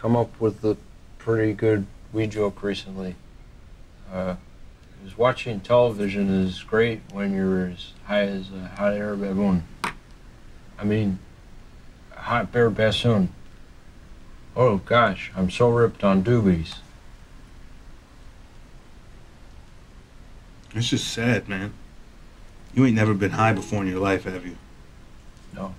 come up with a pretty good weed joke recently. Uh, is watching television is great when you're as high as a hot air balloon. I mean, a hot air bassoon. Oh gosh, I'm so ripped on doobies. It's just sad, man. You ain't never been high before in your life, have you? No.